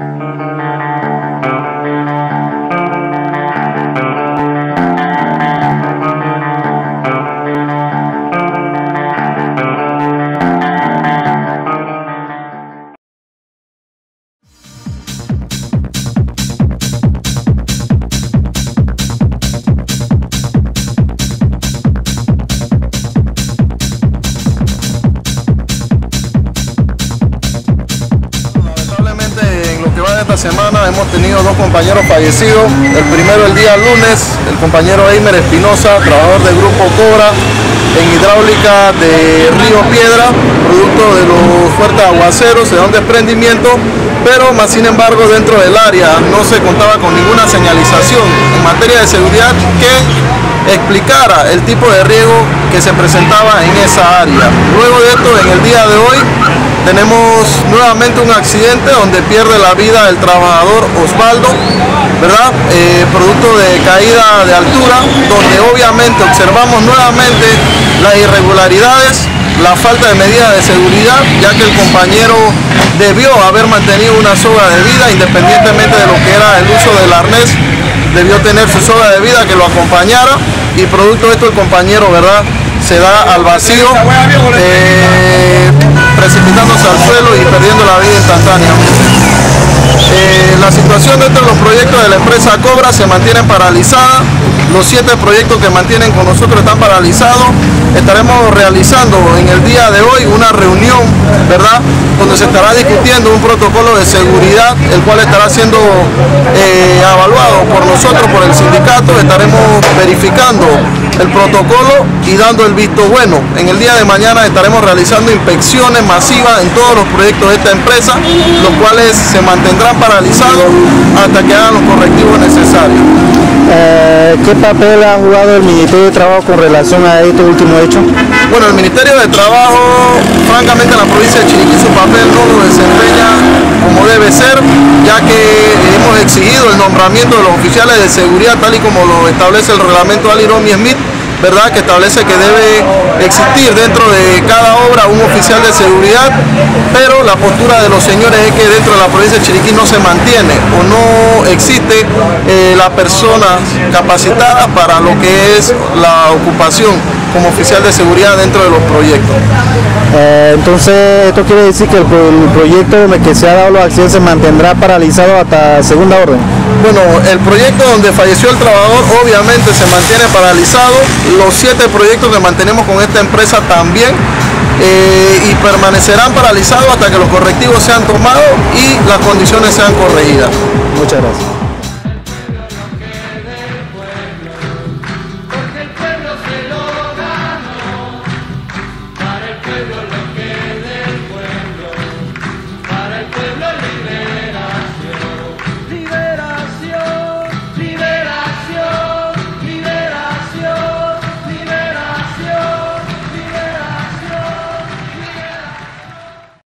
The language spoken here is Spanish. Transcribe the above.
esta semana hemos tenido dos compañeros fallecidos. El primero el día lunes, el compañero Eimer Espinosa, trabajador del grupo Cobra en hidráulica de Río Piedra, producto de los fuertes aguaceros, se da un desprendimiento, pero más sin embargo dentro del área no se contaba con ninguna señalización en materia de seguridad que explicara el tipo de riego que se presentaba en esa área. Luego de esto, en el día de hoy, tenemos nuevamente un accidente donde pierde la vida el trabajador Osvaldo, ¿verdad? Eh, producto de caída de altura, donde obviamente observamos nuevamente las irregularidades, la falta de medidas de seguridad, ya que el compañero debió haber mantenido una soga de vida, independientemente de lo que era el uso del arnés, debió tener su soga de vida que lo acompañara y producto de esto el compañero, ¿verdad? Se da al vacío. Eh, precipitándose al suelo y perdiendo la vida instantánea. Eh, la situación dentro de los proyectos de la empresa Cobra se mantiene paralizada. Los siete proyectos que mantienen con nosotros están paralizados. Estaremos realizando en el día de hoy una reunión, ¿verdad? Donde se estará discutiendo un protocolo de seguridad, el cual estará siendo eh, evaluado por nosotros, por el sindicato. Estaremos verificando el protocolo y dando el visto bueno. En el día de mañana estaremos realizando inspecciones masivas en todos los proyectos de esta empresa, los cuales se mantendrán paralizados hasta que hagan los correctivos necesarios. Eh, ¿Qué papel ha jugado el Ministerio de Trabajo con relación a este último hecho? Bueno, el Ministerio de Trabajo, francamente en la provincia de Chiriquí su papel no lo desempeña como debe ser, ya que hemos exigido el nombramiento de los oficiales de seguridad tal y como lo establece el reglamento Aliromi Smith ¿verdad? que establece que debe existir dentro de cada obra un oficial de seguridad, pero la postura de los señores es que dentro de la provincia de Chiriquí no se mantiene o no existe eh, la persona capacitada para lo que es la ocupación como oficial de seguridad dentro de los proyectos. Eh, entonces, esto quiere decir que el, proyecto en que se ha dado los accidentes se mantendrá paralizado hasta segunda orden. Bueno, el proyecto donde falleció el trabajador obviamente se mantiene paralizado. Los siete proyectos que mantenemos con esta empresa también eh, y permanecerán paralizados hasta que los correctivos sean tomados y las condiciones sean corregidas. Muchas gracias.